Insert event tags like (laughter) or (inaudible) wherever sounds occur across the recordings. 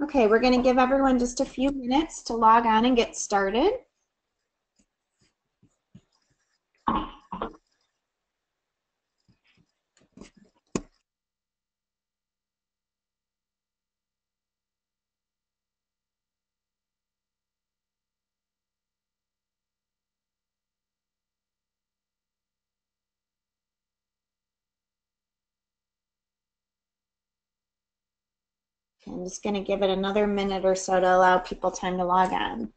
Okay, we're going to give everyone just a few minutes to log on and get started. I'm just going to give it another minute or so to allow people time to log on.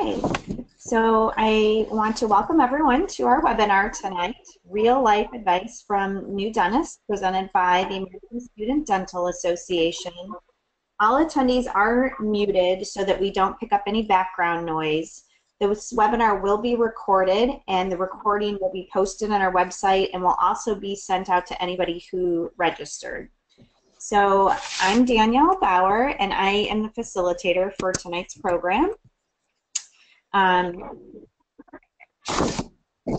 Okay, so I want to welcome everyone to our webinar tonight, Real Life Advice from New Dentists, presented by the American Student Dental Association. All attendees are muted so that we don't pick up any background noise. This webinar will be recorded and the recording will be posted on our website and will also be sent out to anybody who registered. So I'm Danielle Bauer and I am the facilitator for tonight's program. Um,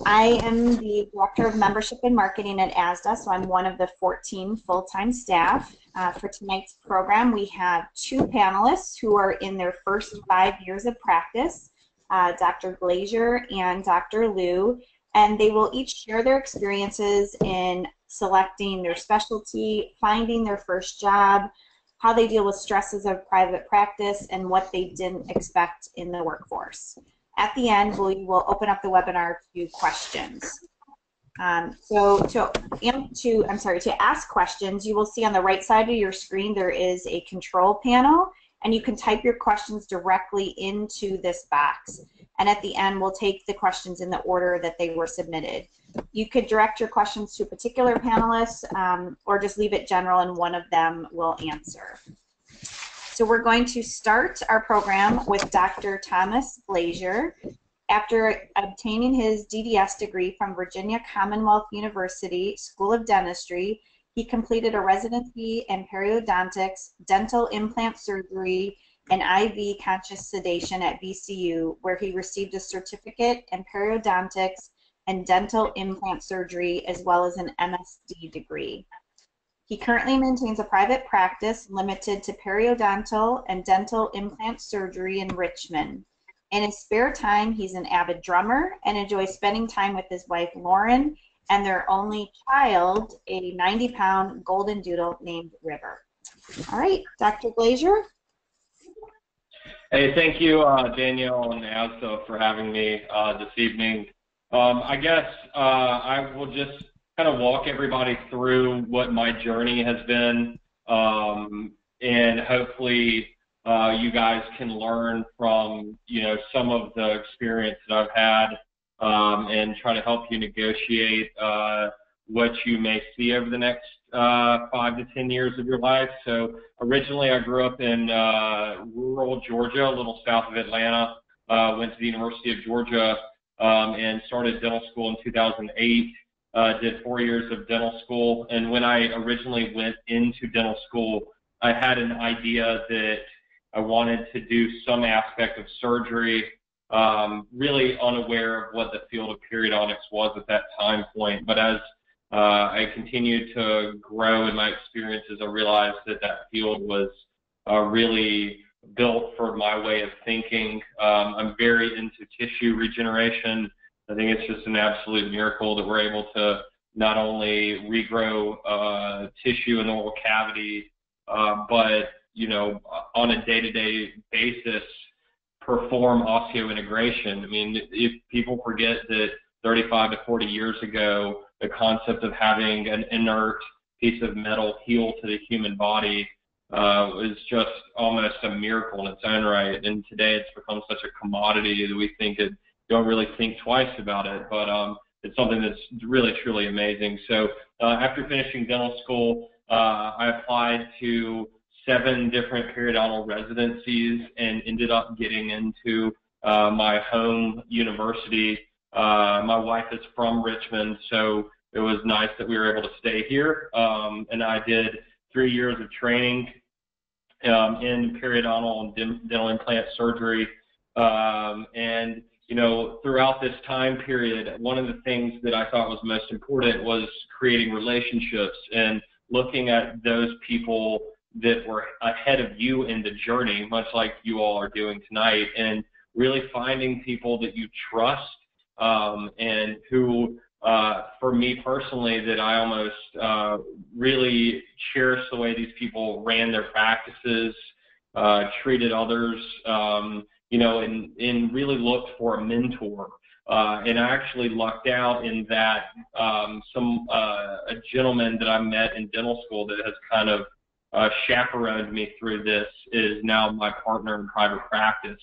I am the Director of Membership and Marketing at ASDA, so I'm one of the 14 full-time staff. Uh, for tonight's program, we have two panelists who are in their first five years of practice, uh, Dr. Glazier and Dr. Liu, and they will each share their experiences in selecting their specialty, finding their first job, how they deal with stresses of private practice, and what they didn't expect in the workforce. At the end, we will open up the webinar to questions. Um, so to, to, I'm sorry, to ask questions, you will see on the right side of your screen there is a control panel, and you can type your questions directly into this box. And at the end, we'll take the questions in the order that they were submitted. You could direct your questions to particular panelist um, or just leave it general and one of them will answer. So we're going to start our program with Dr. Thomas Glazier. After obtaining his DDS degree from Virginia Commonwealth University School of Dentistry, he completed a residency in periodontics, dental implant surgery, and IV conscious sedation at VCU, where he received a certificate in periodontics and dental implant surgery, as well as an MSD degree. He currently maintains a private practice limited to periodontal and dental implant surgery in Richmond. In his spare time, he's an avid drummer and enjoys spending time with his wife Lauren and their only child, a 90 pound golden doodle named River. All right, Dr. Glazier. Hey, thank you, uh, Danielle and ASDA, for having me uh, this evening. Um, I guess uh, I will just kind of walk everybody through what my journey has been, um, and hopefully uh, you guys can learn from you know some of the experience that I've had, um, and try to help you negotiate uh, what you may see over the next uh, five to ten years of your life. So originally, I grew up in uh, rural Georgia, a little south of Atlanta. Uh, went to the University of Georgia um, and started dental school in 2008. Uh, did four years of dental school, and when I originally went into dental school, I had an idea that I wanted to do some aspect of surgery. Um, really unaware of what the field of periodontics was at that time point, but as uh, I continued to grow in my experiences. I realized that that field was uh, really built for my way of thinking. Um, I'm very into tissue regeneration. I think it's just an absolute miracle that we're able to not only regrow uh, tissue in the oral cavity uh, but you know, on a day-to-day basis, perform osseointegration. I mean, if people forget that 35 to 40 years ago, the concept of having an inert piece of metal heal to the human body uh, is just almost a miracle in its own right. And today it's become such a commodity that we think it don't really think twice about it. But um, it's something that's really truly amazing. So uh, after finishing dental school, uh, I applied to seven different periodontal residencies and ended up getting into uh, my home university. Uh, my wife is from Richmond, so it was nice that we were able to stay here. Um, and I did three years of training um, in periodontal and dental implant surgery. Um, and you know, throughout this time period, one of the things that I thought was most important was creating relationships and looking at those people that were ahead of you in the journey, much like you all are doing tonight, and really finding people that you trust um, and who, uh, for me personally, that I almost uh, really cherish the way these people ran their practices, uh, treated others, um, you know, and, and really looked for a mentor. Uh, and I actually lucked out in that um, some uh, a gentleman that I met in dental school that has kind of uh, chaperoned me through this is now my partner in private practice.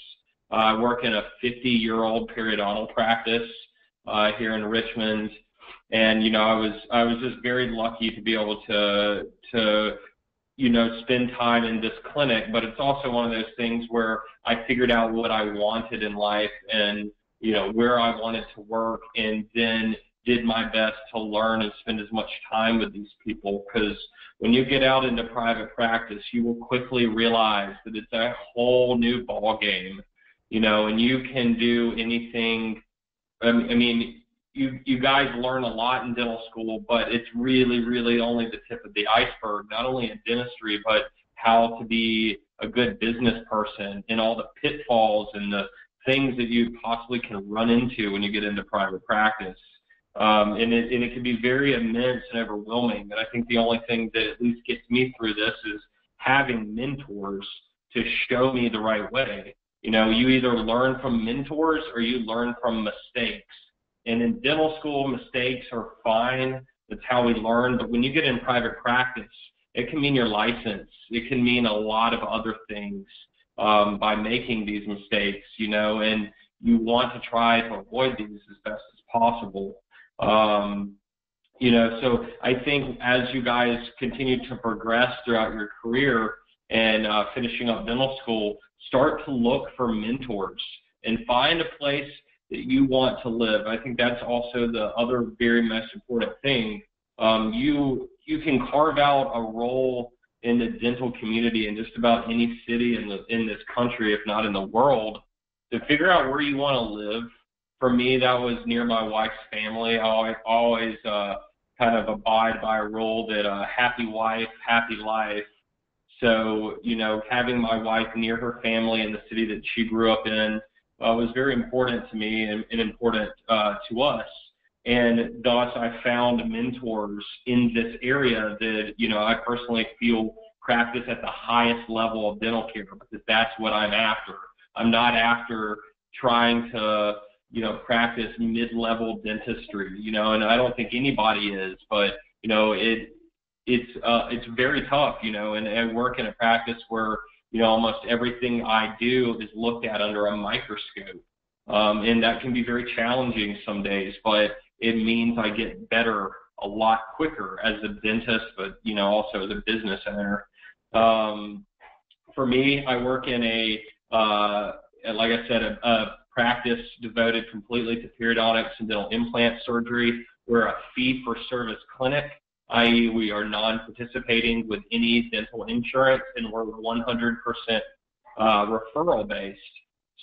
Uh, I work in a 50-year-old periodontal practice uh, here in Richmond, and you know I was I was just very lucky to be able to to you know spend time in this clinic. But it's also one of those things where I figured out what I wanted in life and you know where I wanted to work, and then did my best to learn and spend as much time with these people because when you get out into private practice, you will quickly realize that it's a whole new ball game, you know, and you can do anything. I mean, you you guys learn a lot in dental school, but it's really, really only the tip of the iceberg. Not only in dentistry, but how to be a good business person and all the pitfalls and the things that you possibly can run into when you get into private practice. Um, and, it, and it can be very immense and overwhelming. And I think the only thing that at least gets me through this is having mentors to show me the right way. You know, you either learn from mentors or you learn from mistakes. And in dental school, mistakes are fine. That's how we learn. But when you get in private practice, it can mean your license. It can mean a lot of other things um, by making these mistakes, you know, and you want to try to avoid these as best as possible. Um, you know, so I think as you guys continue to progress throughout your career and uh, finishing up dental school, start to look for mentors and find a place that you want to live. I think that's also the other very most important thing. Um, you you can carve out a role in the dental community in just about any city in the in this country, if not in the world, to figure out where you want to live for me, that was near my wife's family. I always, always uh, kind of abide by a rule that uh, happy wife, happy life. So, you know, having my wife near her family in the city that she grew up in uh, was very important to me and, and important uh, to us. And thus, I found mentors in this area that, you know, I personally feel practice at the highest level of dental care because that's what I'm after. I'm not after trying to you know, practice mid-level dentistry, you know, and I don't think anybody is, but you know, it it's uh, it's very tough, you know, and I work in a practice where you know almost everything I do is looked at under a microscope, um, and that can be very challenging some days, but it means I get better a lot quicker as a dentist, but you know also as a business owner. Um, for me, I work in a uh, like I said, a, a practice devoted completely to periodontics and dental implant surgery. We're a fee-for-service clinic, i.e. we are non-participating with any dental insurance, and we're 100% uh, referral-based.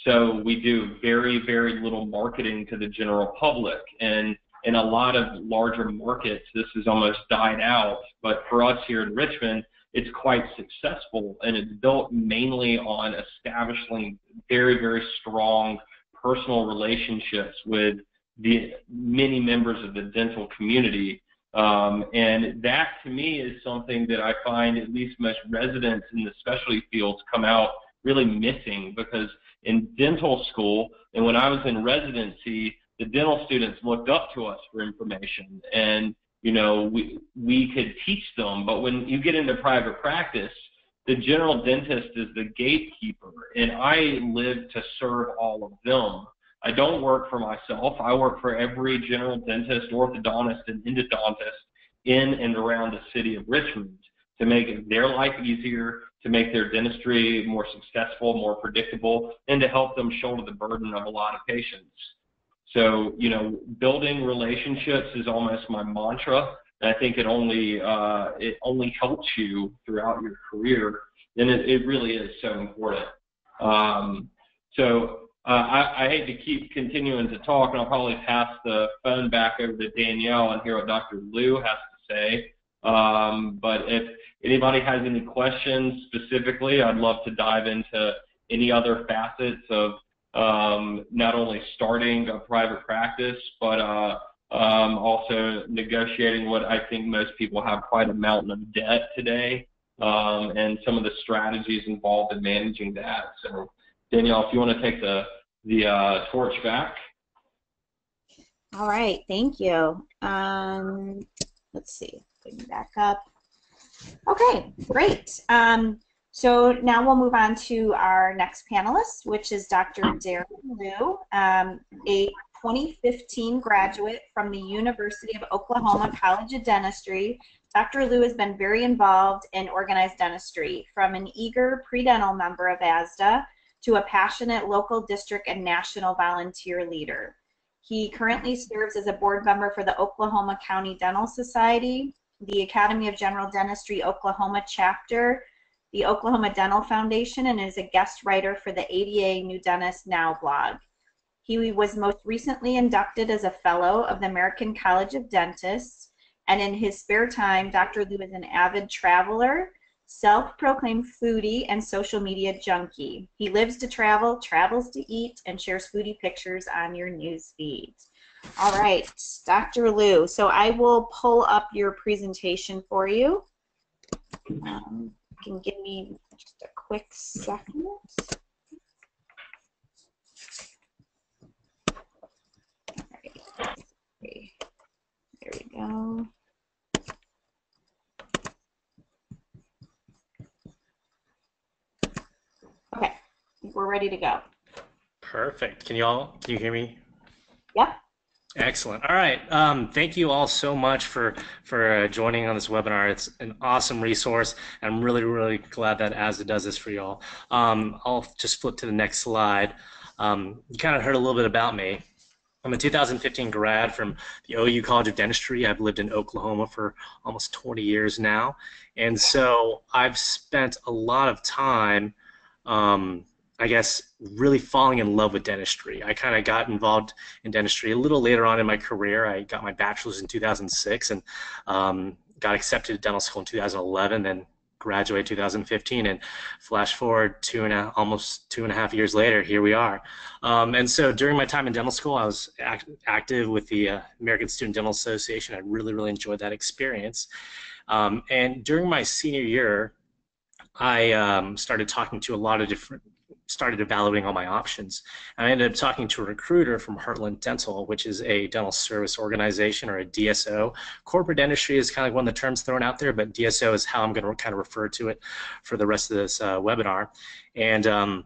So we do very, very little marketing to the general public. And in a lot of larger markets, this has almost died out. But for us here in Richmond, it's quite successful, and it's built mainly on establishing very, very strong personal relationships with the many members of the dental community. Um, and that to me is something that I find at least most residents in the specialty fields come out really missing because in dental school and when I was in residency, the dental students looked up to us for information. And you know we we could teach them but when you get into private practice the general dentist is the gatekeeper and I live to serve all of them I don't work for myself. I work for every general dentist, orthodontist, and endodontist in and around the city of Richmond to make their life easier, to make their dentistry more successful, more predictable, and to help them shoulder the burden of a lot of patients. So, you know, building relationships is almost my mantra. And I think it only uh, it only helps you throughout your career, and it, it really is so important. Um, so uh, I, I, hate to keep continuing to talk, and I'll probably pass the phone back over to Danielle and hear what Dr. Liu has to say. Um, but if anybody has any questions specifically, I'd love to dive into any other facets of um, not only starting a private practice, but uh, um, also negotiating what I think most people have quite a mountain of debt today, um, and some of the strategies involved in managing that. So Danielle, if you want to take the the uh, torch back. All right, thank you. Um, let's see, bring back up. Okay, great. Um, so now we'll move on to our next panelist, which is Dr. Darren Liu, um, a 2015 graduate from the University of Oklahoma College of Dentistry. Dr. Liu has been very involved in organized dentistry, from an eager pre-dental member of ASDA to a passionate local district and national volunteer leader. He currently serves as a board member for the Oklahoma County Dental Society, the Academy of General Dentistry Oklahoma chapter, the Oklahoma Dental Foundation, and is a guest writer for the ADA New Dentist Now blog. He was most recently inducted as a fellow of the American College of Dentists, and in his spare time, Dr. Liu is an avid traveler self-proclaimed foodie and social media junkie. He lives to travel, travels to eat, and shares foodie pictures on your news feeds. All right, Dr. Liu. So I will pull up your presentation for you. Um, you can give me just a quick second. There we go. Okay, we're ready to go. Perfect. Can you all can you hear me? Yep. Excellent. All right. Um, thank you all so much for for uh, joining on this webinar. It's an awesome resource. I'm really really glad that ASDA does this for y'all. Um, I'll just flip to the next slide. Um, you kind of heard a little bit about me. I'm a 2015 grad from the OU College of Dentistry. I've lived in Oklahoma for almost 20 years now, and so I've spent a lot of time um, I guess, really falling in love with dentistry. I kind of got involved in dentistry a little later on in my career. I got my bachelor's in 2006 and um, got accepted to dental school in 2011, then graduated 2015 and flash forward two and a, almost two and a half years later here we are. Um, and so during my time in dental school i was act, active with the uh, american student dental association. I really really enjoyed that experience. Um, and during my senior year i um, started talking to a lot of different started evaluating all my options. And I ended up talking to a recruiter from Heartland Dental, which is a dental service organization or a DSO. Corporate dentistry is kind of one of the terms thrown out there, but DSO is how I'm going to kind of refer to it for the rest of this uh, webinar. And um,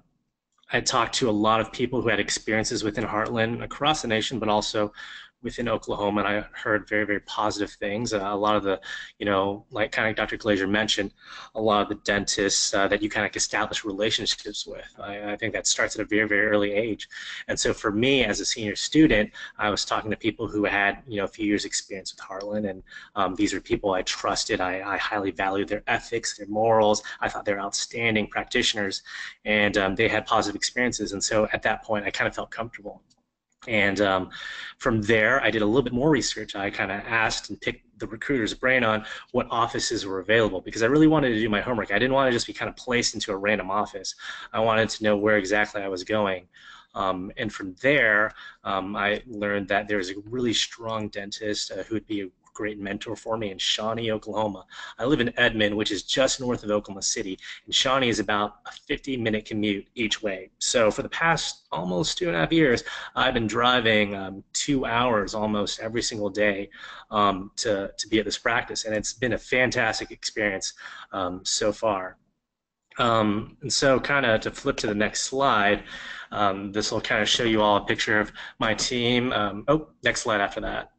I talked to a lot of people who had experiences within Heartland across the nation, but also within Oklahoma, and I heard very, very positive things. Uh, a lot of the, you know, like kind of Dr. Glazier mentioned, a lot of the dentists uh, that you kind of establish relationships with. I, I, think that starts at a very, very early age. And so for me, as a senior student, I was talking to people who had, you know, a few years experience with Heartland, and um, these are people I trusted. I, I, highly valued their ethics, their morals. I thought they were outstanding practitioners, and um, they had positive experiences. And so at that point, I kind of felt comfortable. And um, from there, I did a little bit more research. I kind of asked and picked the recruiter's brain on what offices were available because I really wanted to do my homework. I didn't want to just be kind of placed into a random office. I wanted to know where exactly I was going. Um, and from there, um, I learned that there's a really strong dentist uh, who would be great mentor for me in Shawnee, Oklahoma. I live in Edmond, which is just north of Oklahoma City, and Shawnee is about a 50 minute commute each way. So for the past almost two and a half years, I've been driving um, two hours almost every single day um, to, to be at this practice, and it's been a fantastic experience um, so far. Um, and so kind of to flip to the next slide, um, this will kind of show you all a picture of my team. Um, oh, next slide after that.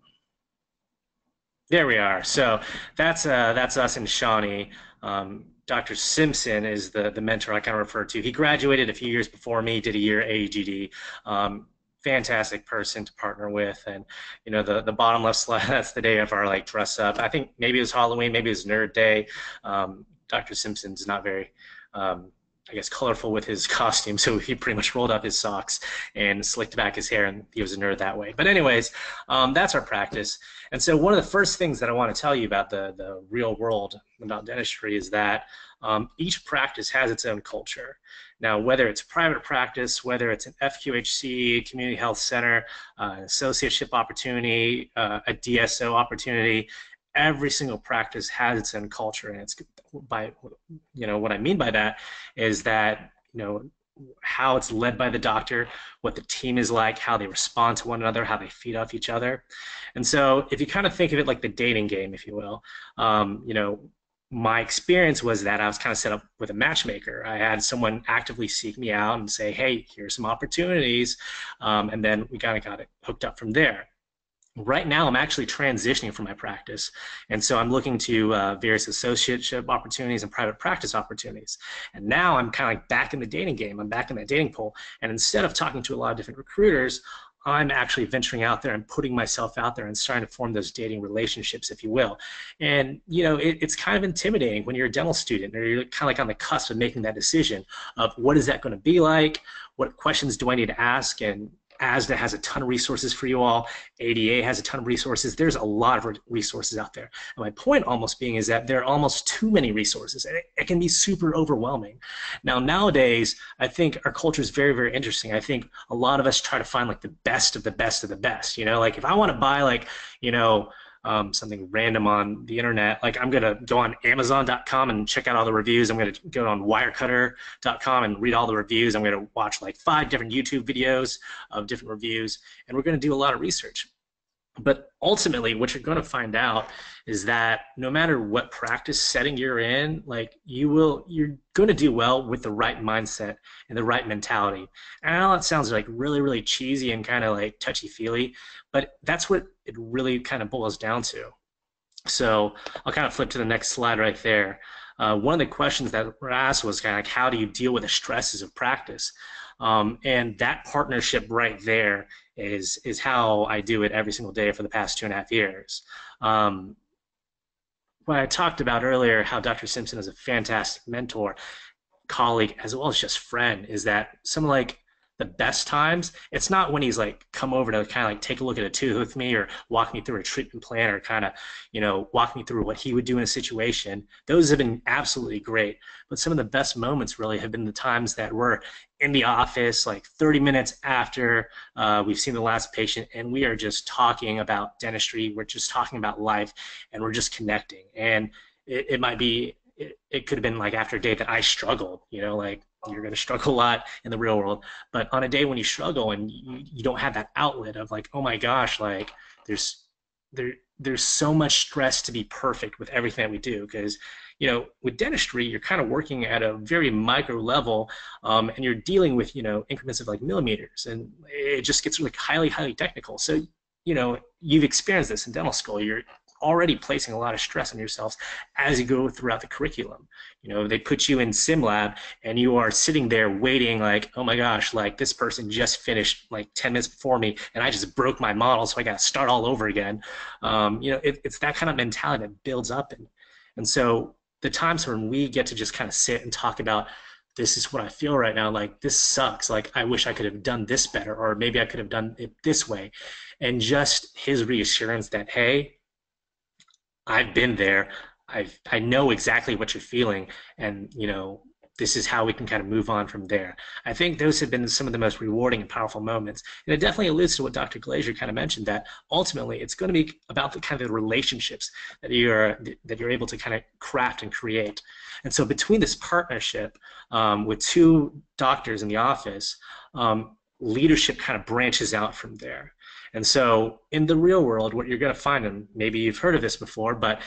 There we are. So that's uh, that's us and Shawnee. Um, Dr. Simpson is the, the mentor I kind of refer to. He graduated a few years before me, did a year AEGD. Um, fantastic person to partner with. And, you know, the, the bottom left (laughs) slide, that's the day of our like dress up. I think maybe it was Halloween, maybe it was Nerd Day. Um, Dr. Simpson's not very um, I guess, colorful with his (laughs) costume. So he pretty much rolled up his socks and slicked back his hair, and he was a nerd that way. But anyways, um, that's our practice. And so one of the first things that I want to tell you about the the real world about dentistry is that um, each practice has its own culture. Now, whether it's a private practice, whether it's an FQHC, community health center, uh, associateship opportunity, uh, a DSO opportunity, every single practice has its own culture and it's by you know what i mean by that is that you know how it's led by the doctor what the team is like how they respond to one another how they feed off each other and so if you kind of think of it like the dating game if you will um, you know my experience was that I was kind of set up with a matchmaker. I had someone actively seek me out and say, "Hey, here's some opportunities," um, and then we kind of got it hooked up from there right now I'm actually transitioning from my practice. And so I'm looking to uh, various associateship opportunities and private practice opportunities. And now I'm kind of like back in the dating game. I'm back in that dating pool. And instead of talking to a lot of different recruiters, I'm actually venturing out there and putting myself out there and starting to form those dating relationships, if you will. And, you know, it, it's kind of intimidating when you're a dental student or you're kind of like on the cusp of making that decision of what is that going to be like? What questions do I need to ask? And, ASDA has a ton of resources for you all. ADA has a ton of resources. There's a lot of resources out there. And my point almost being is that there are almost too many resources, and it, it can be super overwhelming. Now, nowadays, I think our culture is very, very interesting. I think a lot of us try to find like the best of the best of the best. You know, like if I want to buy like, you know, um, something random on the internet, like I'm gonna go on Amazon.com and check out all the reviews. I'm gonna go on Wirecutter.com and read all the reviews. I'm gonna watch like five different YouTube videos of different reviews, and we're gonna do a lot of research. But ultimately, what you're going to find out is that no matter what practice setting you're in, like you will, you're going to do well with the right mindset and the right mentality. And I know that sounds like really, really cheesy and kind of like touchy feely, but that's what it really kind of boils down to. So I'll kind of flip to the next slide right there. Uh, one of the questions that were asked was kind of like, how do you deal with the stresses of practice? Um, and that partnership right there is is how I do it every single day for the past two and a half years. Um, what I talked about earlier, how Dr. Simpson is a fantastic mentor, colleague, as well as just friend, is that some like the best times, it's not when he's like come over to kind of like take a look at a tooth with me or walk me through a treatment plan or kind of, you know, walk me through what he would do in a situation. Those have been absolutely great. But some of the best moments really have been the times that we're in the office like 30 minutes after uh, we've seen the last patient and we are just talking about dentistry. We're just talking about life and we're just connecting. And it, it might be it, it could have been like after a day that I struggled, you know, like you're going to struggle (laughs) a lot in the real world. But on a day when you struggle and you, you don't have that outlet of like, oh my gosh, like there's there there's so much stress to be perfect with everything that we do. Because you know with dentistry you're kind of working at a very micro level um, and you're dealing with you know increments of like millimeters and it just gets like highly highly technical. So you know you've experienced this in dental school. You're already placing a lot of stress on yourselves as you go throughout the curriculum. You know, they put you in sim lab and you are sitting there waiting like, oh my gosh, like this person just finished like 10 minutes before me and I just broke my model, so I got to start all over again. Um, you know, it, it's that kind of mentality that builds up. And, and so the times when we get to just kind of sit and talk about this is what I feel right now. Like this sucks. Like I wish I could have done this better, or maybe I could have done it this way. And just his reassurance that hey, I've been there. I I know exactly what you're feeling, and you know this is how we can kind of move on from there. I think those have been some of the most rewarding and powerful moments. And it definitely alludes to what Dr. Glazier kind of mentioned that ultimately it's going to be about the kind of relationships that you're that you're able to kind of craft and create. And so between this partnership um, with two doctors in the office, um, leadership kind of branches out from there. And so in the real world, what you're going to find, and maybe you've heard of this before, but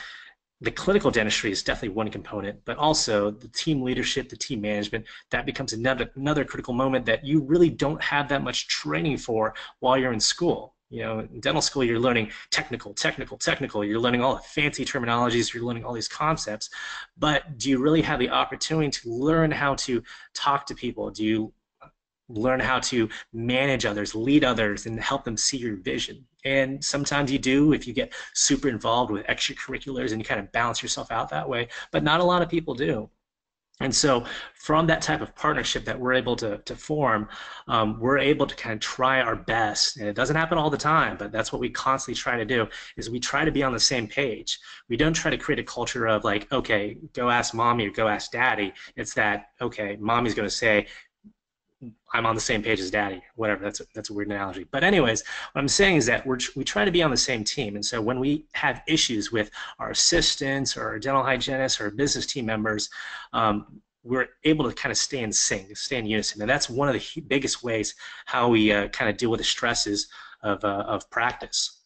the clinical dentistry is definitely one component, but also the team leadership, the team management, that becomes another, another critical moment that you really don't have that much training for while you're in school. You know, in dental school, you're learning technical, technical, technical. You're learning all the fancy terminologies. You're learning all these concepts. But do you really have the opportunity to learn how to talk to people? Do you learn how to manage others, lead others, and help them see your vision. And sometimes you do if you get super involved with extracurriculars and you kind of balance yourself out that way, but not a lot of people do. And so, from that type of partnership that we're able to, to form, um, we're able to kind of try our best. And it doesn't happen all the time, but that's what we constantly try to do. Is we try to be on the same page. We don't try to create a culture of like, okay, go ask mommy or go ask daddy. It's that okay, mommy's going to say, I'm on the same page as daddy, whatever. That's a, that's a weird analogy. But anyways, what I'm saying is that we're, we try to be on the same team. And so when we have issues with our assistants or our dental hygienists or business team members, um, we're able to kind of stay in sync, stay in unison. And that's one of the biggest ways how we uh, kind of deal with the stresses of, uh, of practice.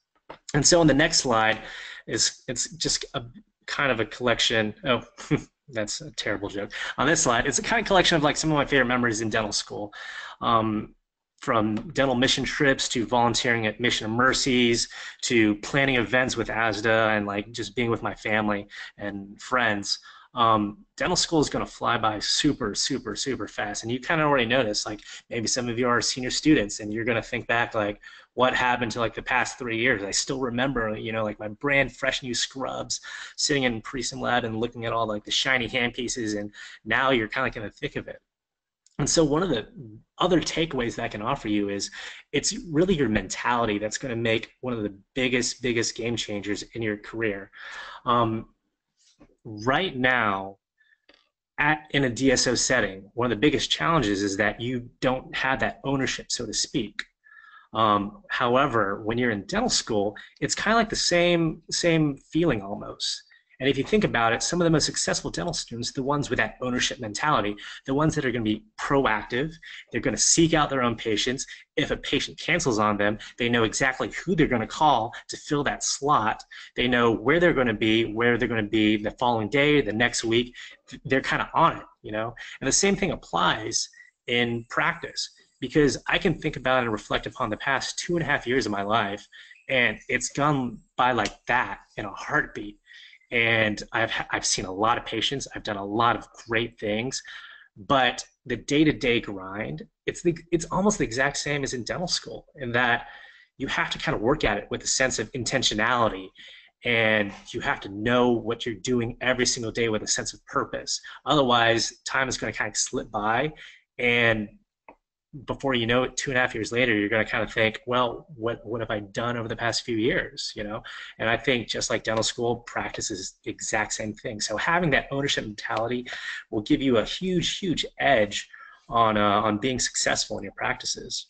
And so on the next slide is it's just a kind of a collection. Oh, (laughs) that's a terrible joke. On this slide, it's a kind of collection of like some of my favorite memories in dental school. Um, from dental mission trips to volunteering at Mission of Mercies to planning events with ASDA and like just being with my family and friends. Um, dental school is going to fly by super, super, super fast. And you kind of already noticed, like maybe some of you are senior students and you're going to think back like, what happened to like the past three years. I still remember, you know, like my brand fresh new scrubs, sitting in pre-sim lab and looking at all like the shiny handpieces, and now you're kind of like in the thick of it. And so one of the other takeaways that I can offer you is it's really your mentality that's going to make one of the biggest, biggest game changers in your career. Um, right now, at, in a DSO setting, one of the biggest challenges is that you don't have that ownership, so to speak. Um, however, when you're in dental school, it's kind of like the same same feeling almost. And if you think about it, some of the most successful dental students, the ones with that ownership mentality, the ones that are going to be proactive, they're going to seek out their own patients. If a patient cancels on them, they know exactly who they're going to call to fill that slot. They know where they're going to be, where they're going to be the following day, the next week. They're kind of on it, you know. And the same thing applies in practice because I can think about and reflect upon the past two and a half years of my life, and it's gone by like that in a heartbeat. And I've I've seen a lot of patients. I've done a lot of great things, but the day-to-day grind, it's the it's almost the exact same as in dental school in that you have to kind of work at it with a sense of intentionality and you have to know what you're doing every single day with a sense of purpose. Otherwise, time is going to kind of slip by and before you know it, two and a half years later, you're going to kind of think, well, what what have I done over the past few years? You know, and I think just like dental school, practice is the exact same thing. So having that ownership mentality will give you a huge, huge edge on uh, on being successful in your practices.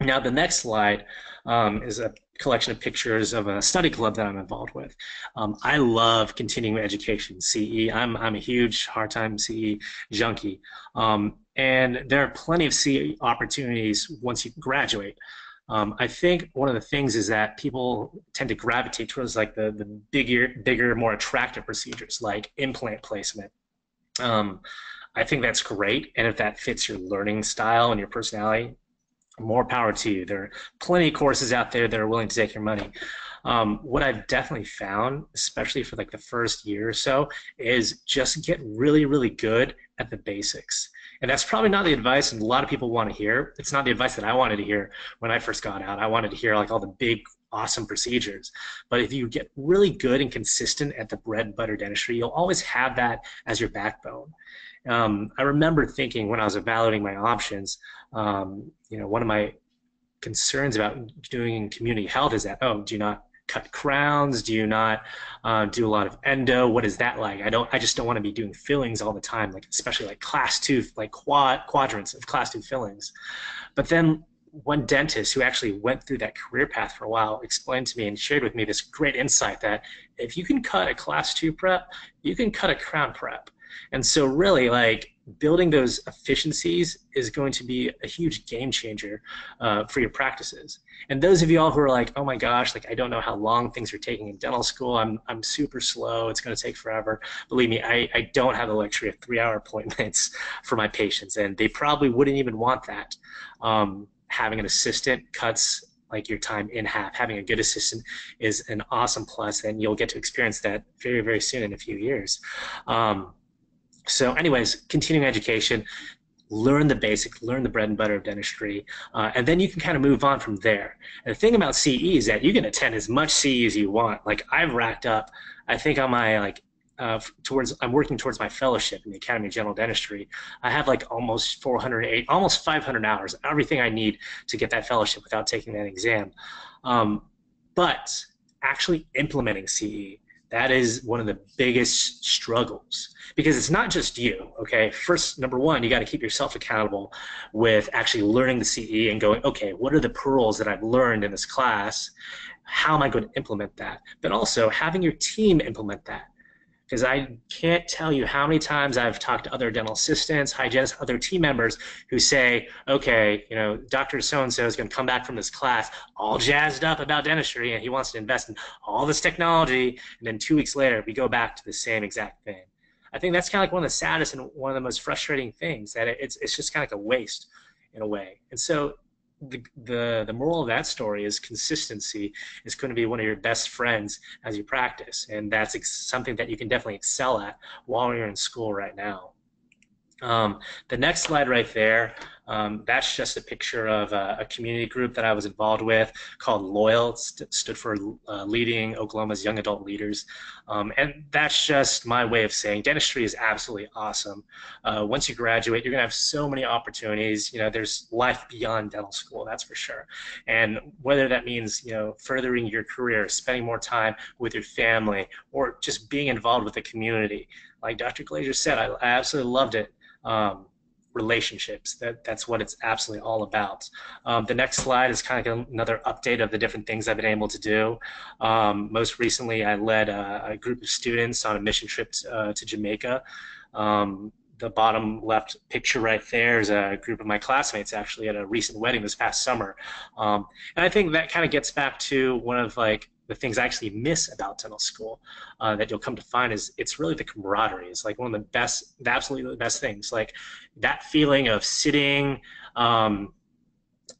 Now, the next slide um, is a collection of pictures of a study club that I'm involved with. Um, I love continuing education, CE. I'm, I'm a huge hard time CE junkie. Um, and there are plenty of CE opportunities once you graduate. Um, I think one of the things is that people tend to gravitate towards like the, the bigger, bigger, more attractive procedures like implant placement. Um, I think that's great, and if that fits your learning style and your personality, more power to you. There are plenty of courses out there that are willing to take your money. Um, what I've definitely found, especially for like the first year or so, is just get really, really good at the basics. And that's probably not the advice a lot of people want to hear. It's not the advice that I wanted to hear when I first got out. I wanted to hear like all the big, awesome procedures. But if you get really good and consistent at the bread and butter dentistry, you'll always have that as your backbone. Um, I remember thinking when I was evaluating my options, um, you know, one of my concerns about doing community health is that, oh, do you not cut crowns? Do you not uh, do a lot of endo? What is that like? I don't. I just don't want to be doing fillings all the time, like especially like class two, like quad quadrants of class two fillings. But then one dentist who actually went through that career path for a while explained to me and shared with me this great insight that if you can cut a class two prep, you can cut a crown prep. And so really like building those efficiencies is going to be a huge game changer uh, for your practices. And those of you all who are like, oh my gosh, like I don't know how long things are taking in dental school. I'm, I'm super slow. It's going to take forever. Believe me, I, I don't have the luxury of three hour (laughs) appointments for my patients, and they probably wouldn't even want that. Um, having an assistant cuts like your time in half. Having a good assistant is an awesome plus, and you'll get to experience that very, very soon in a few years. Um, so, anyways, continuing education, learn the basic, learn the bread and butter of dentistry, uh, and then you can kind of move on from there. And the thing about CE is that you can attend as much CE as you want. Like I've racked up, I think on my like uh, towards I'm working towards my fellowship in the Academy of General Dentistry. I have like almost 408, almost 500 hours, everything I need to get that fellowship without taking that exam. Um, but actually implementing CE, that is one of the biggest struggles because it's not just you. Okay, first number one, you got to keep yourself accountable with actually learning the CE and going, okay, what are the pearls that I've learned in this class? How am I going to implement that? But also having your team implement that because I can't tell you how many times I've talked to other dental assistants, hygienists, other team members who say, okay, you know, Dr. So-and-so is going to come back from this class all jazzed up about dentistry and he wants to invest in all this technology. And then two weeks later, we go back to the same exact thing. I think that's kind of like one of the saddest and one of the most frustrating things that it's, it's just kind of like a waste in a way. And so the, the, the moral of that story is consistency is going to be one of your best friends as you practice. And that's ex- something that you can definitely excel at while you're in school right now. Um, the next slide right there, um, that's just a picture of a, a, community group that I was involved with called Loyal. St- stood for uh, Leading Oklahoma's Young Adult Leaders. Um, and that's just my way of saying dentistry is absolutely awesome. Uh, once you graduate, you're going to have so many opportunities. You know, there's life beyond dental school, that's for sure. And whether that means, you know, furthering your career, spending more time with your family, or just being involved with the community. Like Dr. Glazier said, I, I absolutely loved it um, relationships. That that's what it's absolutely all about. Um, the next slide is kind of another update of the different things I've been able to do. Um, most recently, I led a, a, group of students on a mission trip to, uh, to Jamaica. Um, the bottom left picture right there is a group of my classmates actually at a recent wedding this past summer. Um, and I think that kind of gets back to one of like the things I actually miss about dental school uh, that you'll come to find is it's really the camaraderie. It's like one of the best, the absolutely the best things. Like that feeling of sitting um,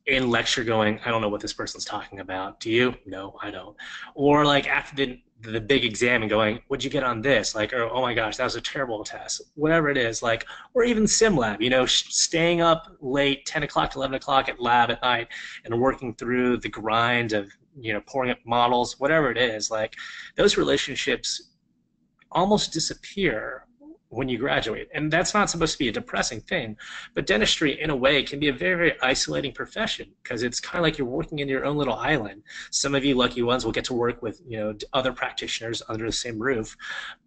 in lecture going, I don't know what this person's talking about. Do you? No, I don't. Or like after the the big exam and going, what'd you get on this? Like, or, oh my gosh, that was a terrible test. Whatever it is, like, or even sim lab, you know, staying up late, 10 o'clock to 11 o'clock at lab at night and working through the grind of you know pouring up models whatever it is like those relationships almost disappear when you graduate. And that's not supposed to be a depressing thing but dentistry in a way can be a very very isolating profession because it's kind of like you're working in your own little island. Some of you lucky ones will get to work with you know other practitioners under the same roof.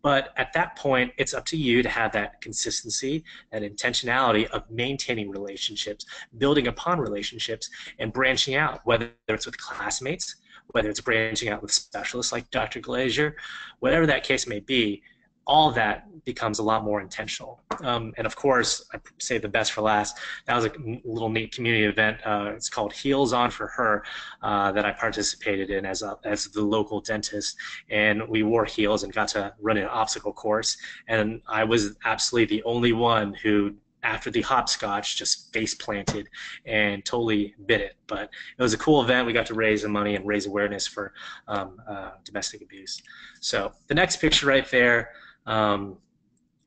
But at that point it's up to you to have that consistency and intentionality of maintaining relationships building upon relationships and branching out whether it's with classmates whether it's branching out with specialists like Dr. Glazier, whatever that case may be, all that becomes a lot more intentional. Um, and of course, I say the best for last. That was a little neat community event. Uh, it's called Heels On for Her uh, that I participated in as a, as the local dentist, and we wore heels and got to run an obstacle course. And I was absolutely the only one who after the hopscotch just face planted and totally bit it. But it was a cool event. We got to raise the money and raise awareness for um, uh, domestic abuse. So the next picture right there um,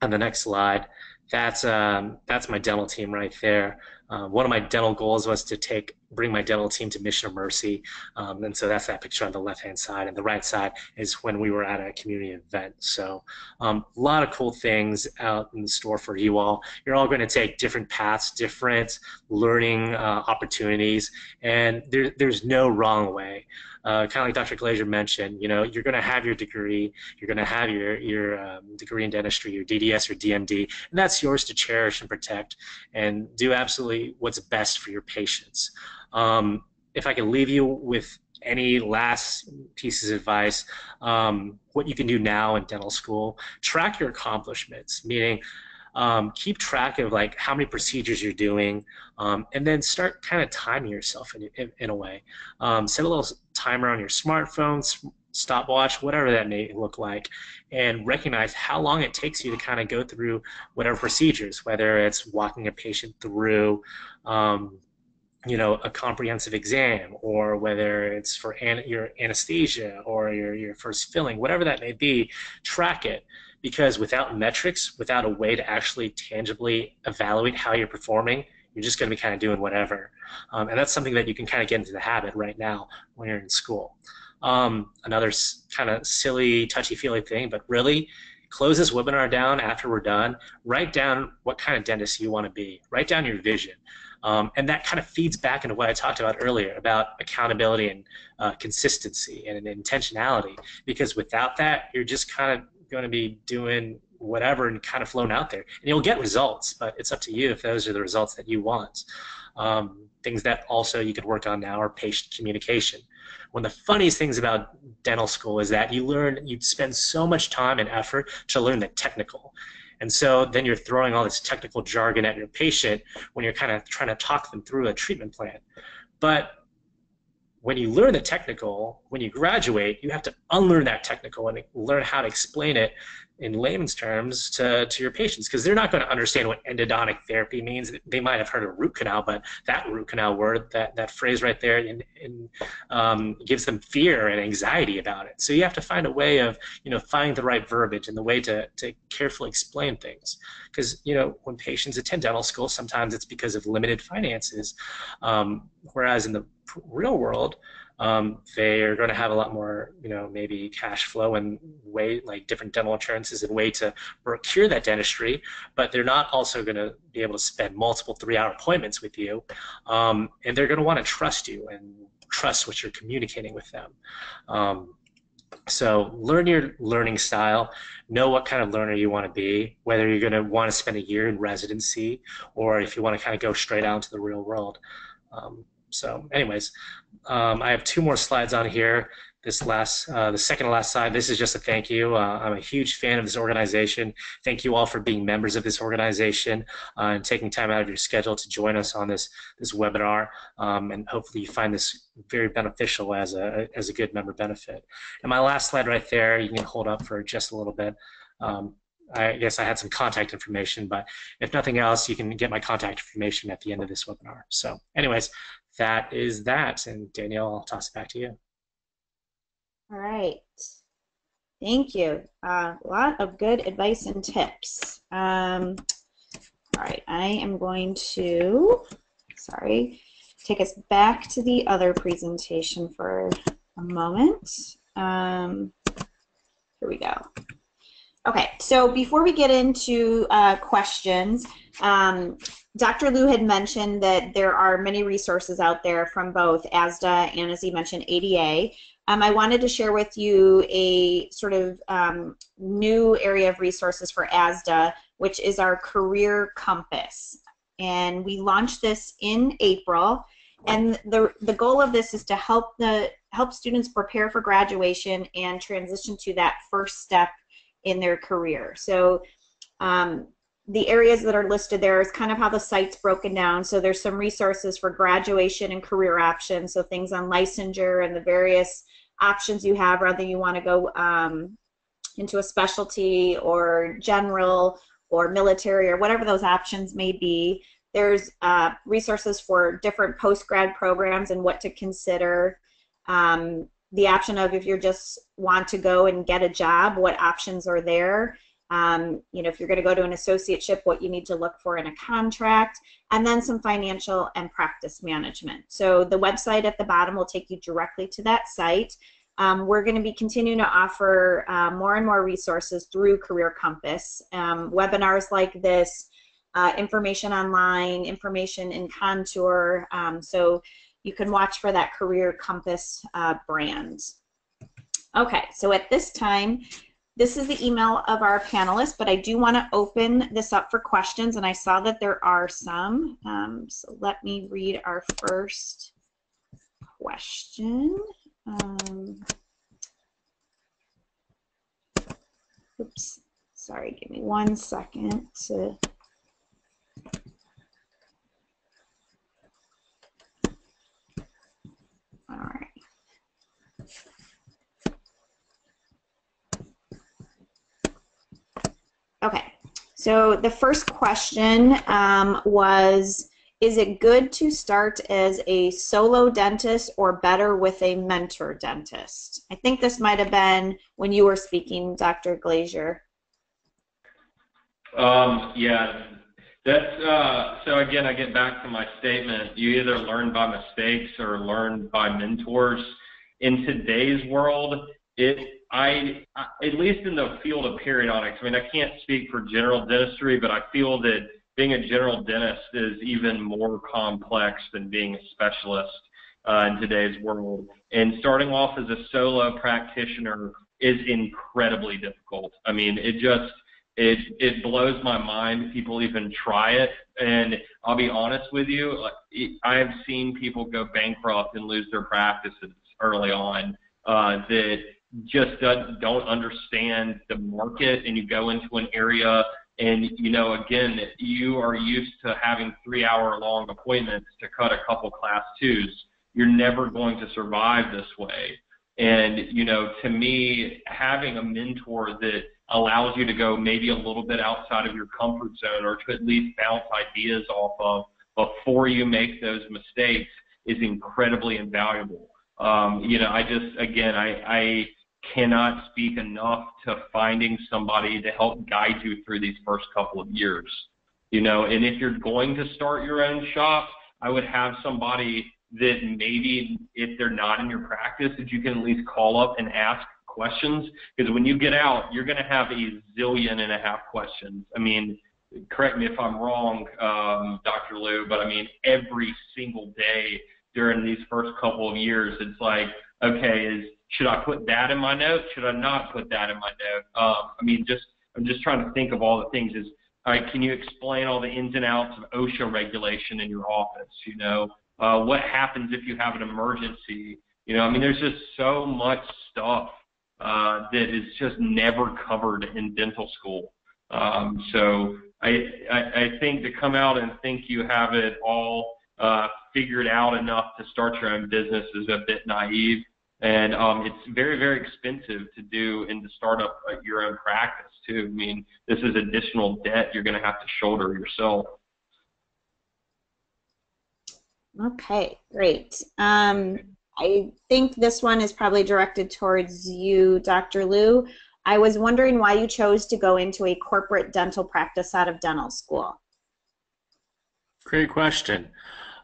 on the next slide, that's um, that's my dental team right there. Uh, one of my dental goals was to take bring my dental team to Mission of Mercy, um, and so that's that picture on the left hand side, and the right side is when we were at a community event. So um, a lot of cool things out in the store for you all. You're all going to take different paths, different learning uh, opportunities, and there, there's no wrong way uh, kind of like Dr. Glazier mentioned, you know, you're going to have your degree, you're going to have your your um, degree in dentistry, your DDS or DMD, and that's yours to cherish and protect, and do absolutely what's best for your patients. Um, if I can leave you with any last pieces of advice, um, what you can do now in dental school, track your accomplishments, meaning um, keep track of like how many procedures you're doing, um, and then start kind of timing yourself in, in, in a way. Um, set a little timer on your smartphone, stopwatch, whatever that may look like, and recognize how long it takes you to kind of go through whatever procedures, whether it's walking a patient through um, you know, a comprehensive exam, or whether it's for an, your anesthesia or your, your first filling, whatever that may be, track it because without metrics, without a way to actually tangibly evaluate how you're performing, you're just going to be kind of doing whatever. Um, and that's something that you can kind of get into the habit right now when you're in school. Um, another kind of silly, touchy-feely thing, but really, close this webinar down after we're done. Write down what kind of dentist you want to be. Write down your vision. Um, and that kind of feeds back into what I talked about earlier about accountability and uh, consistency and intentionality. Because without that, you're just kind of going to be doing whatever and kind of flown out there. And you'll get results, but it's up to you if those are the results that you want. Um, things that also you could work on now are patient communication. One of the funniest things about dental school is that you learn, you spend so much time and effort to learn the technical. And so then you're throwing all this technical jargon at your patient when you're kind of trying to talk them through a treatment plan. But when you learn the technical, when you graduate, you have to unlearn that technical and learn how to explain it in layman's terms to, to your patients because they're not going to understand what endodontic therapy means. They might have heard of root canal, but that root canal word, that, that phrase right there, in, in, um, gives them fear and anxiety about it. So you have to find a way of, you know, finding the right verbiage and the way to, to carefully explain things. Because, you know, when patients attend dental school, sometimes it's because of limited finances. Um, whereas in the real world, um, they are going to have a lot more, you know, maybe cash flow and way like different dental insurances and way to procure that dentistry, but they're not also going to be able to spend multiple three-hour appointments with you, um, and they're going to want to trust you and trust what you're communicating with them. Um, so learn your learning style, know what kind of learner you want to be, whether you're going to want to spend a year in residency or if you want to kind of go straight out into the real world. Um, so anyways, um, I have two more slides on here. This last, uh, the second to last slide, this is just a thank you. Uh, I'm a huge fan of this organization. Thank you all for being members of this organization uh, and taking time out of your schedule to join us on this this webinar. Um, and hopefully you find this very beneficial as a as a good member benefit. And my last slide right there, you can hold up for just a little bit. Um, I guess I had some contact information, but if nothing else, you can get my contact information at the end of this webinar. So anyways, that is that. And Danielle, I'll toss it back to you. All right. Thank you. A uh, lot of good advice and tips. Um, all right, I am going to, sorry, take us back to the other presentation for a moment. Um, here we go. Okay, so before we get into uh, questions, um, Dr. Liu had mentioned that there are many resources out there from both ASDA and, as he mentioned, ADA. Um, I wanted to share with you a sort of um, new area of resources for ASDA, which is our Career Compass. And we launched this in April. And the, the goal of this is to help the help students prepare for graduation and transition to that first step in their career. So um, the areas that are listed there is kind of how the site's broken down. So there's some resources for graduation and career options, so things on licensure and the various options you have, whether you want to go um, into a specialty or general or military or whatever those options may be. There's uh, resources for different post-grad programs and what to consider. Um, the option of if you just want to go and get a job, what options are there. Um, you know, if you're going to go to an associateship, what you need to look for in a contract, and then some financial and practice management. So the website at the bottom will take you directly to that site. Um, we're going to be continuing to offer uh, more and more resources through Career Compass, um, webinars like this, uh, information online, information in Contour. Um, so you can watch for that Career Compass uh, brand. Okay, so at this time, this is the email of our panelists, but I do want to open this up for questions, and I saw that there are some. Um, so let me read our first question. Um, oops, sorry, give me one second to All right. Okay, so the first question um, was, is it good to start as a solo dentist or better with a mentor dentist? I think this might have been when you were speaking, Dr. Glazier. Um, yeah, that's uh, so. Again, I get back to my statement. You either learn by mistakes or learn by mentors. In today's world, it I, at least in the field of periodontics, I mean, I can't speak for general dentistry, but I feel that being a general dentist is even more complex than being a specialist uh, in today's world. And starting off as a solo practitioner is incredibly difficult. I mean, it just it it blows my mind people even try it. And I'll be honest with you, I have seen people go bankrupt and lose their practices early on uh, that just don't understand the market and you go into an area and you know again you are used to having three hour long appointments to cut a couple class twos. You're never going to survive this way. And you know to me having a mentor that allows you to go maybe a little bit outside of your comfort zone or to at least bounce ideas off of before you make those mistakes is incredibly invaluable. Um, you know i just again i i cannot speak enough to finding somebody to help guide you through these first couple of years. You know, and if you're going to start your own shop, I would have somebody that maybe if they're not in your practice, that you can at least call up and ask questions. Because when you get out, you're going to have a zillion and a half questions. I mean, correct me if I'm wrong, um, Dr. Liu, but I mean, every single day during these first couple of years, it's like, okay, is should I put that in my note? Should I not put that in my note? Um, I mean, just I'm just trying to think of all the things. Is all right? Can you explain all the ins and outs of OSHA regulation in your office? You know, uh, what happens if you have an emergency? You know, I mean, there's just so much stuff uh, that is just never covered in dental school. Um, so I, I I think to come out and think you have it all uh, figured out enough to start your own business is a bit naive and um, it's very very expensive to do and to start up uh, your own practice too. I mean, this is additional debt you're going to have to shoulder yourself. Okay, great. Um, I think this one is probably directed towards you, Dr. Liu. I was wondering why you chose to go into a corporate dental practice out of dental school. Great question.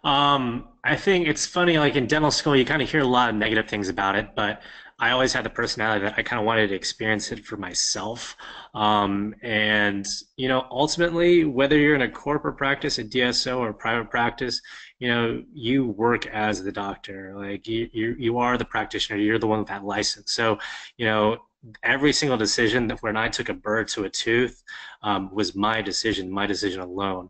Um, I think it's funny, like in dental school, you kind of hear a lot of negative things about it, but I always had the personality that I kind of wanted to experience it for myself. Um, and, you know, ultimately, whether you're in a corporate practice, a DSO, or a private practice, you know, you work as the doctor. Like, you, you, you are the practitioner, you're the one with that license. So, you know, every single decision that when I took a burr to a tooth um, was my decision, my decision alone.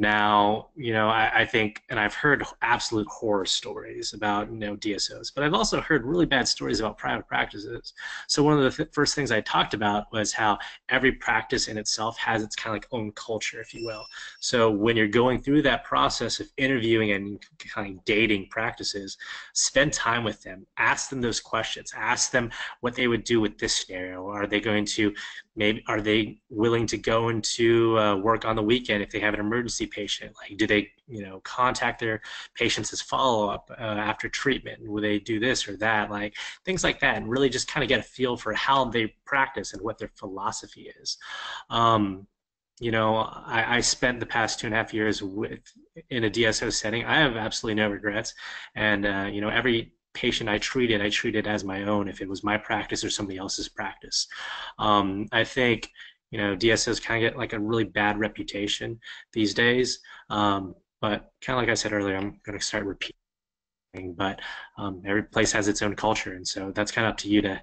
Now, you know, I, I, think, and I've heard absolute horror stories about, you know, DSOs, but I've also heard really bad stories about private practices. So one of the th- first things I talked about was how every practice in itself has its kind of like own culture, if you will. So when you're going through that process of interviewing and kind of dating practices, spend time with them, ask them those questions, ask them what they would do with this scenario. Are they going to maybe are they willing to go into uh, work on the weekend if they have an emergency patient? Like do they you know contact their patients as follow-up uh, after treatment? Will they do this or that? Like things like that and really just kind of get a feel for how they practice and what their philosophy is. Um, you know I, I spent the past two and a half years with in a dso setting. I have absolutely no regrets. And uh, you know every patient I treated, I treated as my own if it was my practice or somebody else's practice. Um, I think you know DSOs kind of get like a really bad reputation these days, um, but kind of like I said earlier, I'm going to start repeating. But um, every place has its own culture, and so that's kind of up to you to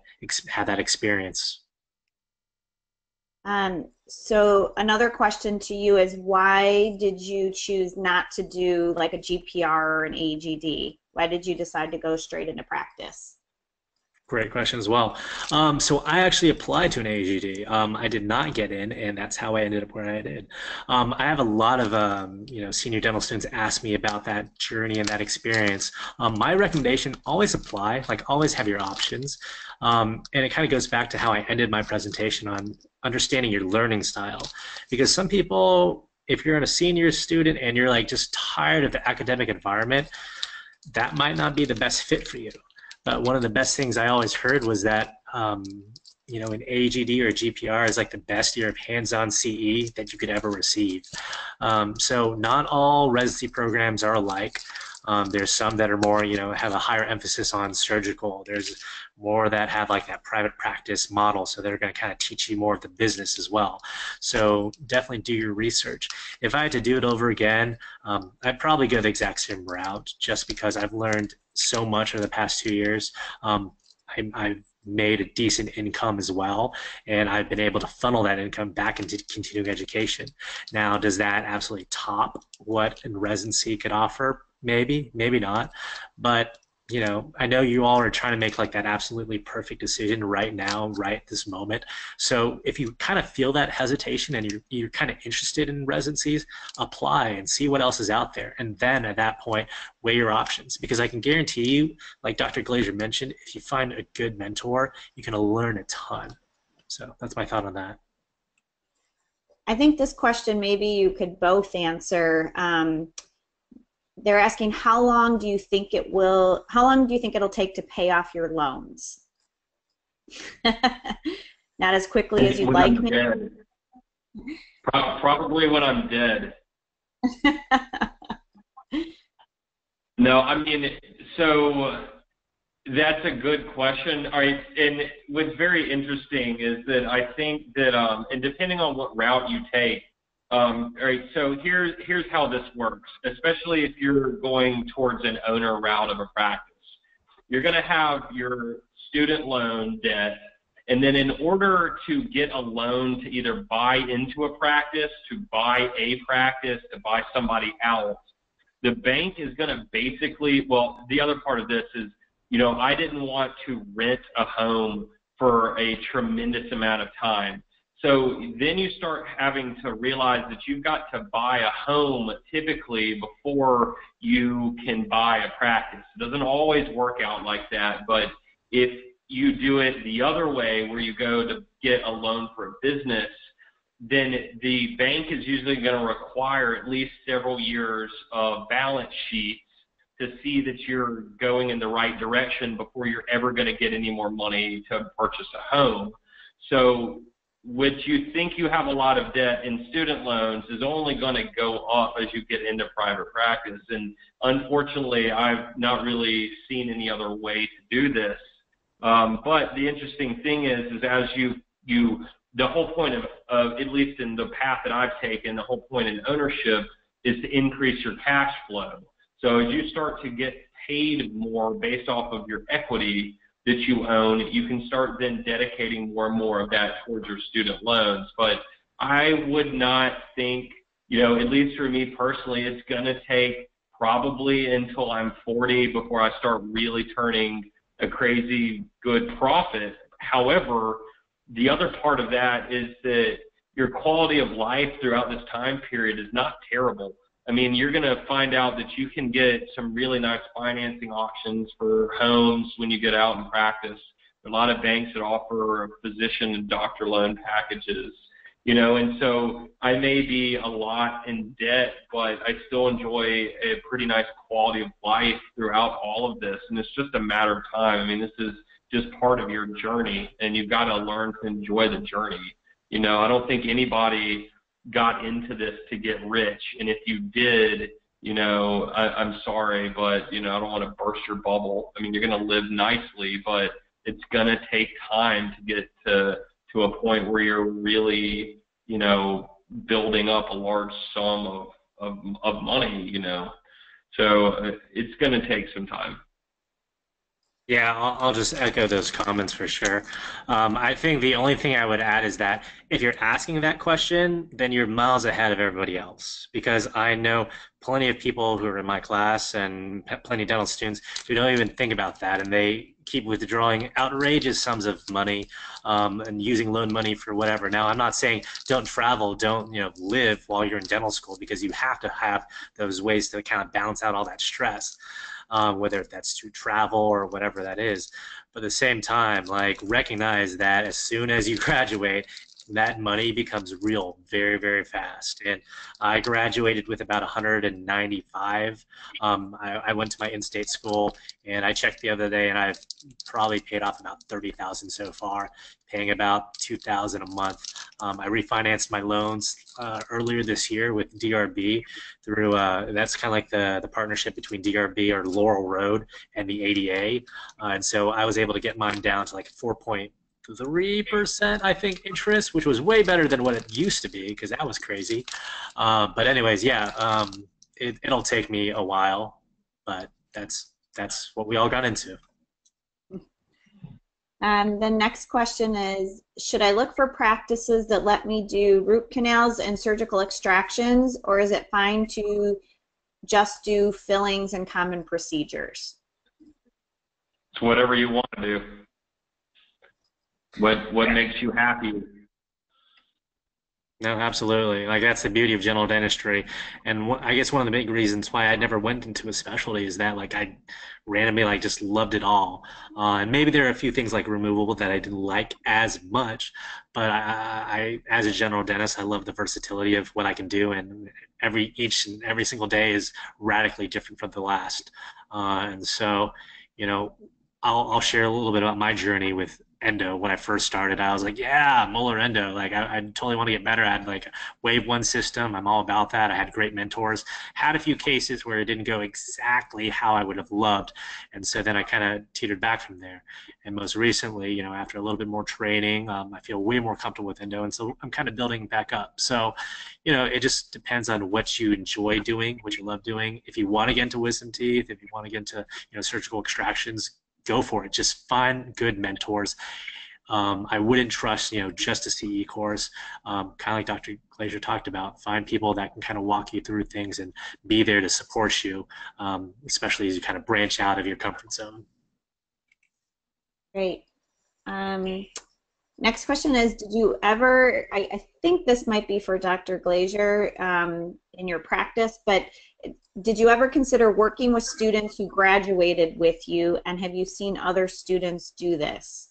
have that experience. Um, so another question to you is why did you choose not to do like a GPR or an AGD? Why did you decide to go straight into practice? Great question as well. Um, so I actually applied to an AGD. Um, I did not get in, and that's how I ended up where I did. Um, I have a lot of um, you know senior dental students ask me about that journey and that experience. Um, my recommendation: always apply. Like always have your options. Um, and it kind of goes back to how I ended my presentation on understanding your learning style, because some people, if you're a senior student and you're like just tired of the academic environment that might not be the best fit for you. But one of the best things I always heard was that, um, you know, an AGD or GPR is like the best year of hands-on CE that you could ever receive. Um, so not all residency programs are alike. Um, there's some that are more, you know, have a higher emphasis on surgical. There's more that have like that private practice model, so they're going to kind of teach you more of the business as well. So definitely do your research. If I had to do it over again, um, I'd probably go the exact same route, just because I've learned so much over the past two years. Um, I, I've made a decent income as well, and I've been able to funnel that income back into continuing education. Now, does that absolutely top what in residency could offer? Maybe, maybe not. But you know, I know you all are trying to make like that absolutely perfect decision right now, right this moment. So if you kind of feel that hesitation and you're, you're kind of interested in residencies, apply and see what else is out there. And then at that point, weigh your options. Because I can guarantee you, like Dr. Glazier mentioned, if you find a good mentor, you can learn a ton. So that's my thought on that. I think this question maybe you could both answer. Um, they're asking how long do you think it will how long do you think it'll take to pay off your loans? (laughs) Not as quickly as you'd when like. Pro- probably when i'm dead. (laughs) No i mean so that's a good question. All right and what's very interesting is that i think that um, and depending on what route you take um, all right, so here's here's how this works, especially if you're going towards an owner route of a practice. You're going to have your student loan debt, and then in order to get a loan to either buy into a practice, to buy a practice, to buy somebody else, the bank is going to basically, well, the other part of this is, you know, I didn't want to rent a home for a tremendous amount of time. So then you start having to realize that you've got to buy a home typically before you can buy a practice. It doesn't always work out like that, but if you do it the other way where you go to get a loan for a business, then the bank is usually going to require at least several years of balance sheets to see that you're going in the right direction before you're ever going to get any more money to purchase a home. So which you think you have a lot of debt in student loans is only going to go up as you get into private practice. And unfortunately, I've not really seen any other way to do this. Um, but the interesting thing is, is as you you the whole point of, of at least in the path that I've taken, the whole point in ownership is to increase your cash flow. So as you start to get paid more based off of your equity, that you own, you can start then dedicating more and more of that towards your student loans. But I would not think, you know, at least for me personally, it's going to take probably until I'm 40 before I start really turning a crazy good profit. However, the other part of that is that your quality of life throughout this time period is not terrible. I mean, you're going to find out that you can get some really nice financing options for homes when you get out and practice. a lot of banks that offer physician and doctor loan packages you know, and so I may be a lot in debt, but I still enjoy a pretty nice quality of life throughout all of this. And it's just a matter of time. I mean, this is just part of your journey, and you've got to learn to enjoy the journey. You know, I don't think anybody got into this to get rich. And if you did, you know, I, I'm sorry, but, you know, I don't want to burst your bubble. I mean, you're going to live nicely, but it's going to take time to get to to a point where you're really, you know, building up a large sum of, of, of money, you know. So uh, it's going to take some time. Yeah, I'll, I'll, just echo those comments for sure. Um, I think the only thing I would add is that if you're asking that question, then you're miles ahead of everybody else. Because I know plenty of people who are in my class and plenty of dental students who don't even think about that, and they keep withdrawing outrageous sums of money um, and using loan money for whatever. Now, I'm not saying don't travel, don't you know live while you're in dental school because you have to have those ways to kind of balance out all that stress um, whether that's to travel or whatever that is. But at the same time, like recognize that as soon as you (laughs) graduate, that money becomes real very very fast. And i graduated with about 195 um, I, I, went to my in-state school and i checked the other day and i've probably paid off about 30000 so far paying about 2000 a month. Um, i refinanced my loans uh, earlier this year with drb through uh, that's kind of like the, the partnership between drb or laurel road and the ada uh, and so i was able to get mine down to like 4 three percent, I think, interest, which was way better than what it used to be because that was crazy. Uh, but anyways, yeah, um, it, it'll take me a while, but that's that's what we all got into. Um, the next question is, should I look for practices that let me do root canals and surgical extractions, or is it fine to just do fillings and common procedures? It's whatever you want to do. What what makes you happy? No, absolutely. Like that's the beauty of general dentistry, and wh- I guess one of the big reasons why I never went into a specialty is that like I randomly like just loved it all. Uh, and maybe there are a few things like removable that I didn't like as much, but I, I as a general dentist, I love the versatility of what I can do, and every each and every single day is radically different from the last. Uh, and so, you know, I'll, I'll share a little bit about my journey with endo when I first started. I was like, yeah, molar endo. Like I, I totally want to get better at like WaveOne system. I'm all about that. I had great mentors. Had a few cases where it didn't go exactly how I would have loved, and so then I kind of teetered back from there. And most recently, you know, after a little bit more training, um, I feel way more comfortable with endo, and so I'm kind of building back up. So, you know, it just depends on what you enjoy doing, what you love doing. If you want to get into wisdom teeth, if you want to get into you know surgical extractions, go for it. Just find good mentors. Um, I wouldn't trust, you know, just a CE course. Um, kind of like Dr. Glazier talked about. Find people that can kind of walk you through things and be there to support you, um, especially as you kind of branch out of your comfort zone. Great. Um, next question is, did you ever? I, I, think this might be for Dr. Glazier um, in your practice, but did you ever consider working with students who graduated with you, and have you seen other students do this?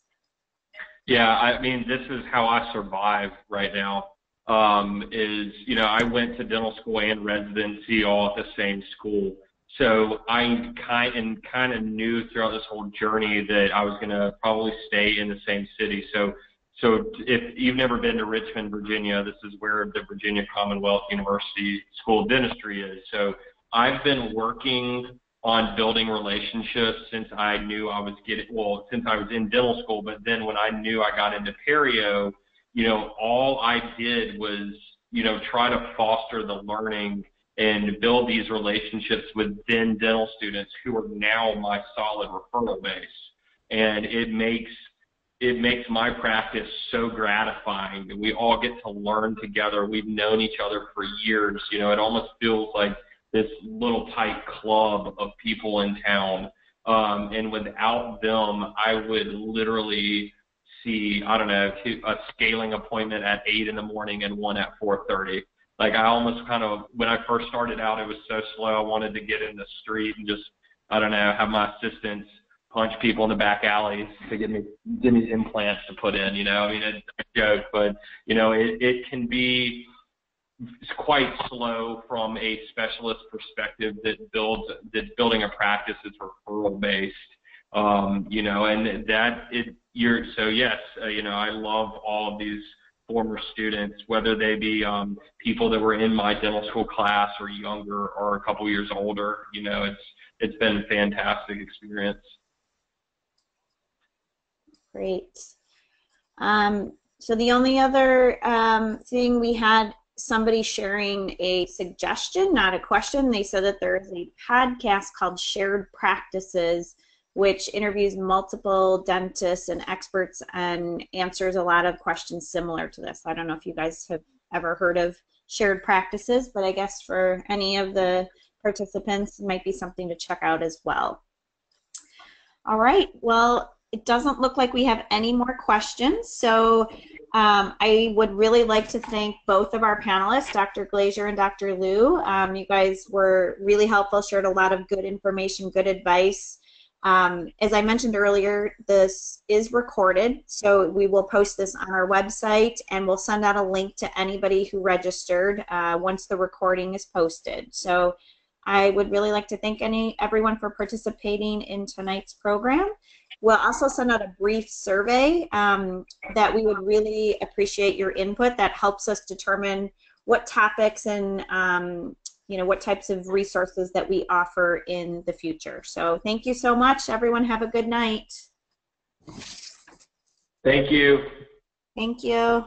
Yeah, I mean, this is how I survive right now. Um, is you know, I went to dental school and residency all at the same school, so I kind and kind of knew throughout this whole journey that I was going to probably stay in the same city. So, so if you've never been to Richmond, Virginia, this is where the Virginia Commonwealth University School of Dentistry is. So I've been working on building relationships since I knew I was getting well since I was in dental school. But then when I knew I got into perio, you know, all I did was you know try to foster the learning and build these relationships with then dental students who are now my solid referral base. And it makes it makes my practice so gratifying that we all get to learn together. We've known each other for years. You know, it almost feels like this little tight club of people in town. Um, and without them, I would literally see, I don't know, a scaling appointment at 8 in the morning and one at 4.30. Like I almost kind of, when I first started out, it was so slow. I wanted to get in the street and just, I don't know, have my assistants punch people in the back alleys to get me give me implants to put in. You know, I mean, it's a joke, but you know, it it can be quite slow from a specialist perspective that builds that building a practice is referral based. Um, you know, and that it you're so yes, uh, you know, I love all of these former students, whether they be um, people that were in my dental school class or younger or a couple years older. You know, it's it's been a fantastic experience. Great. Um, so the only other um, thing we had somebody sharing a suggestion, not a question. They said that there is a podcast called Shared Practices, which interviews multiple dentists and experts and answers a lot of questions similar to this. I don't know if you guys have ever heard of Shared Practices, but I guess for any of the participants, it might be something to check out as well. All right, well, it doesn't look like we have any more questions, so um, I would really like to thank both of our panelists, Dr. Glazier and Dr. Liu. Um, you guys were really helpful, shared a lot of good information, good advice. Um, as I mentioned earlier, this is recorded, so we will post this on our website and we'll send out a link to anybody who registered uh, once the recording is posted. So I would really like to thank any everyone for participating in tonight's program. We'll also send out a brief survey um, that we would really appreciate your input that helps us determine what topics and um, you know what types of resources that we offer in the future. So thank you so much. Everyone have a good night. Thank you. Thank you.